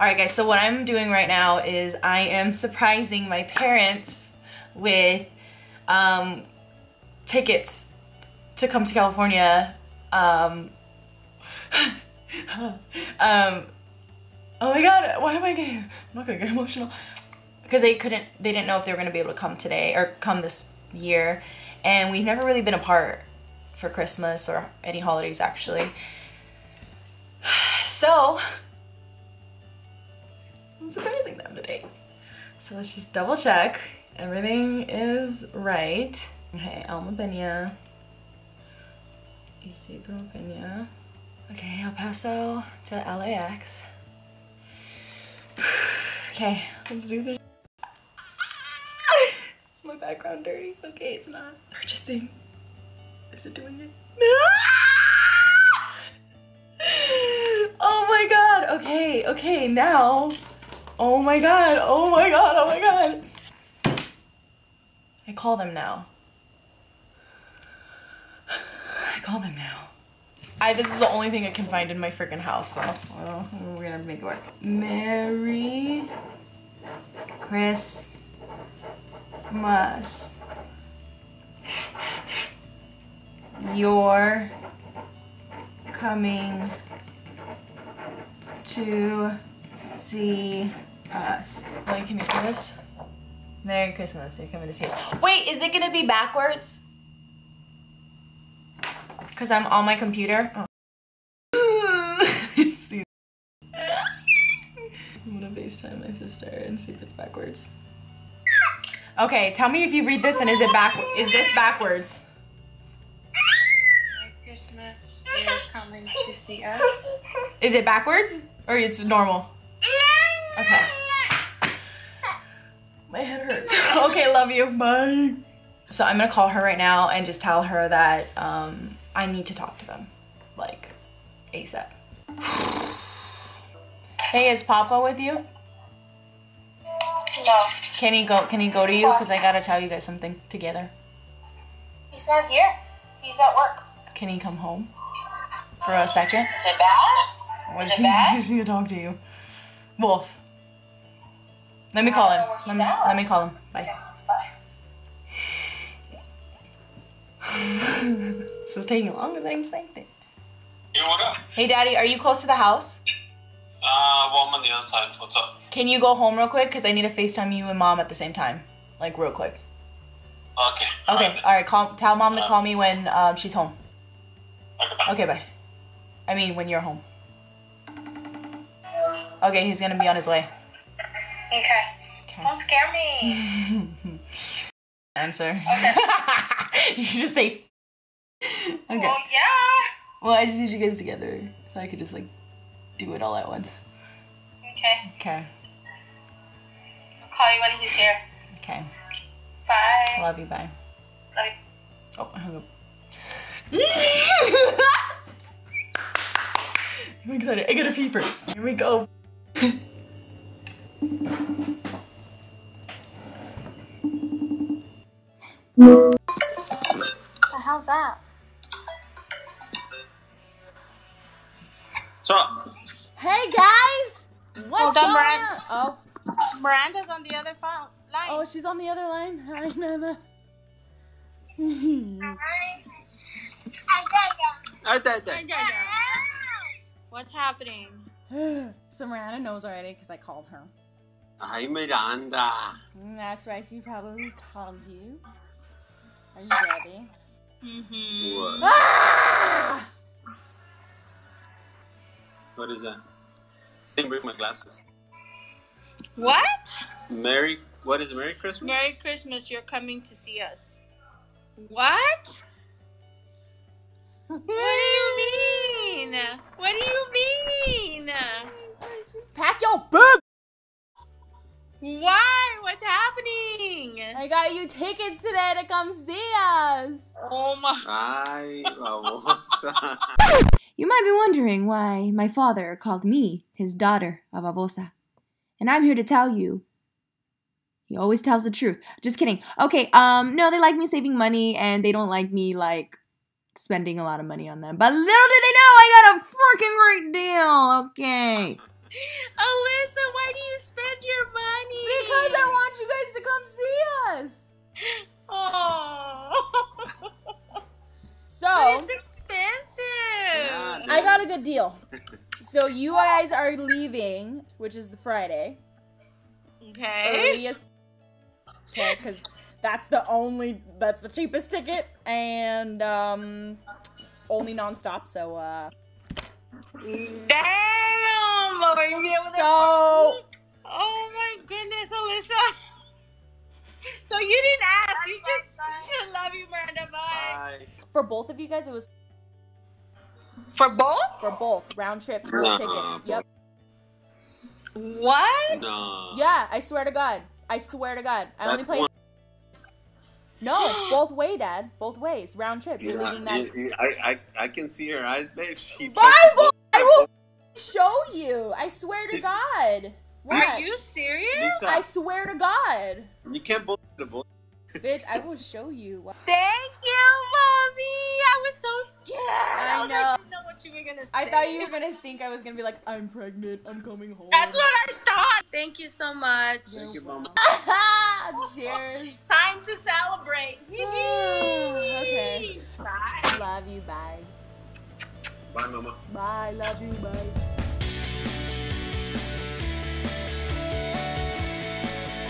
All right, guys. So what I'm doing right now is I am surprising my parents with um, tickets to come to California. Um, um, oh my God! Why am I getting? I'm not gonna get emotional because they couldn't. They didn't know if they were gonna be able to come today or come this year, and we've never really been apart for Christmas or any holidays actually. So I'm surprising them today. So let's just double check. Everything is right. Okay, Alma Pena. Isidro Pena. Okay, El Paso to LAX. okay, let's do this. Is my background dirty? Okay, it's not. Purchasing. Is it doing it? No! oh my god. Okay, okay, now. Oh my god. Oh my god. Oh my god. I call them now. I call them now. I this is the only thing I can find in my freaking house, so well, we're gonna make it work. Merry Christmas. You're coming to see us. Like, can you see this? Merry Christmas, you're coming to see us. Wait, is it gonna be backwards? Because I'm on my computer. Oh. see. I'm gonna FaceTime my sister and see if it's backwards. Okay, tell me if you read this and is it back? Is this backwards? Merry Christmas. You're coming to see us. Is it backwards or it's normal? Okay. My head hurts. okay, love you. Bye. So I'm gonna call her right now and just tell her that um, I need to talk to them, like ASAP. hey, is Papa with you? No, Can he go? Can he go to you? Cause I gotta tell you guys something together. he's not here. He's at work. Can he come home for a second? Is it bad? What Is does it he, bad? Need to talk to you. Wolf. Let me call him. know where he's Let me, let me call him. Bye. Bye. this is taking longer than expected. Hey, what up? Hey, Daddy, are you close to the house? Uh, well, I'm on the other side. What's up? Can you go home real quick? Because I need to FaceTime you and Mom at the same time. Like, real quick. Okay. Okay, Alright. alright. Call, tell Mom to Uh, call me when um, she's home. Okay, bye. Okay, bye. I mean, when you're home. Okay, he's gonna be on his way. Okay. Okay. Don't scare me. Answer. Okay. you should just say. Okay. Well, yeah. Well, I just need you guys together so I could just like do it all at once. Okay. Okay. I'll call you when he's here. Okay. Bye. Love you. Bye. Love you. Oh, I hung up. I'm excited. I gotta pee first. Here we go. The hell's that? So, Hey guys! What's Hold on, going Miranda. on? Oh, Miranda's on the other phone line. oh, she's on the other line. Hi, Nana. What's happening? so Miranda knows already because I called her. Ay, Miranda. Mm, That's right. She probably called you. Are you ready? Mm-hmm. What? ah! What is that? I didn't bring my glasses. What? Merry, what is Merry Christmas? Merry Christmas. You're coming to see us. What? What do you mean? What do you mean? Why? What's happening? I got you tickets today to come see us. Oh my. Ay, babosa. You might be wondering why my father called me his daughter, a babosa. And I'm here to tell you. He always tells the truth. Just kidding. Okay, um, no, they like me saving money and they don't like me, like, spending a lot of money on them. But little did they know I got a freaking great deal, okay? Alyssa, why do you spend your money? Because I want you guys to come see us. Oh. So expensive. I got a good deal. So you guys are leaving, which is the Friday. Okay. earliest okay because that's the only that's the cheapest ticket and um only nonstop so uh Damn, Lord, you be able to. so Oh my goodness, Alyssa. So you didn't ask. You just. I love you, Miranda. Bye. Bye. for both of you guys it was For both? for both round trip no Nah, tickets yep What? No. yeah i swear to god i swear to god i only That's played one- no both way dad both ways round trip you're Yeah, leaving that you- you- I, I, I can see her eyes, babe. She bible i will show you i swear to god Are you serious? Lisa, i swear to god you can't bullshit a boy. bitch i will show you Thank you, mommy. I was so scared. I know. I didn't know what you were gonna say. I thought you were gonna think I was gonna be like, I'm pregnant, I'm coming home. That's what I thought. Thank you so much. Thank you, mama. Cheers. Time to celebrate. Okay. Bye. Love you, bye. Bye, mama. Bye, love you, bye.